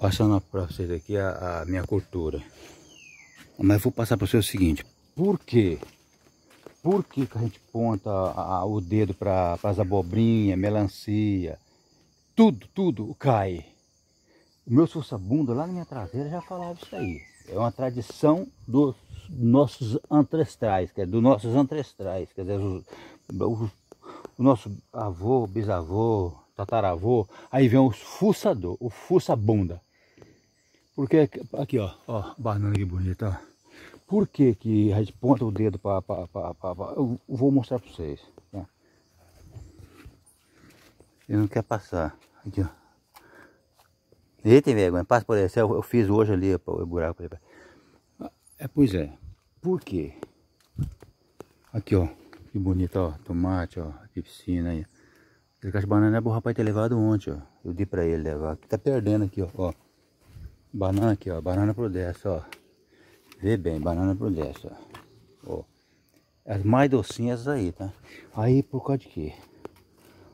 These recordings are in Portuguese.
Passando para vocês aqui a, a, minha cultura. Mas vou passar para vocês o seguinte. Por quê? Por que, que a gente ponta a, a, o dedo para as abobrinhas, melancia, tudo, tudo cai. O meu bunda lá na minha traseira já falava isso aí. É uma tradição dos nossos ancestrais, quer dos nossos ancestrais, quer dizer, o, o, o nosso avô, bisavô, tataravô, aí vem os fuçador, o fuça-bunda. Porque aqui, ó, ó, banana que bonita. Por que que a gente ponta o dedo para... Eu vou mostrar para vocês. Tá? Ele não quer passar. Aqui, ó. Ele tem vergonha, passa por esse. Eu, eu fiz hoje ali o buraco. É, pois é. Por quê? Aqui, ó. Que bonito, ó. Tomate, ó. De piscina aí. Esse caixa de banana é bom rapaz ter levado ontem, ó. Eu dei pra ele levar. Aqui tá perdendo aqui, ó. ó. Banana aqui, ó. Banana pro dessa, ó. Vê bem, banana pro dessa, ó. ó. As mais docinhas aí, tá? Aí por causa de quê?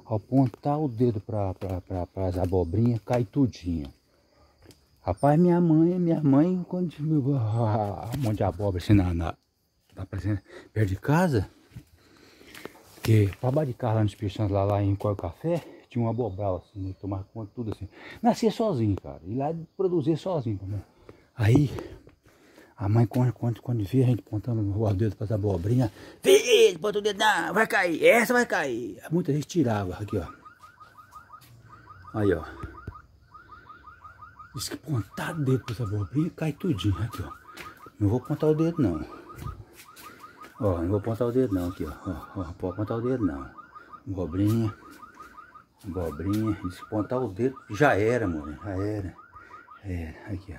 Ao apontar o dedo pra, pra, pra as abobrinhas, cai tudinho. Rapaz, minha mãe, minha mãe, quando viu um monte de abóbora assim na, na, na perto de casa, que para baixo de casa lá nos pichões lá, lá em Cor Café, tinha uma abobral assim, né, tomava conta tudo assim. Nascia sozinho, cara, e lá produzia sozinho também. Aí, a mãe, quando, quando, quando via a gente pontando o dedo para as abobrinhas, filho, bota o dedo, não, vai cair, essa vai cair. Muita gente tirava aqui, ó. Aí, ó. Diz que pontar o dedo para essa abobrinha cai tudinho. Aqui, ó. Não vou apontar o dedo, não. Ó, não vou apontar o dedo, não. Aqui, ó. Ó, ó pode apontar o dedo, não. Abobrinha. Diz que apontar o dedo já era, mano. Já era. É, aqui,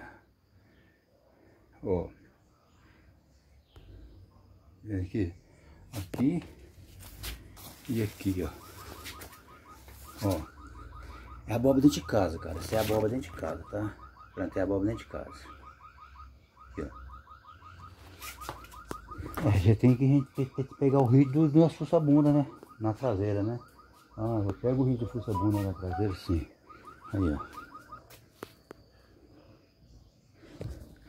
ó. Ó. Aqui. Aqui. E aqui, ó. Ó. É abóbora dentro de casa, cara. Isso é abóbora dentro de casa, tá? Plantei abóbora dentro de casa. Aqui, ó. É, já tem que, a gente tem que pegar o ritmo do nosso fuça-bunda, né? Na traseira, né? Ah, eu pego o ritmo do fuça-bunda na traseira, sim. Aí, ó.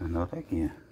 Anota aqui, ó.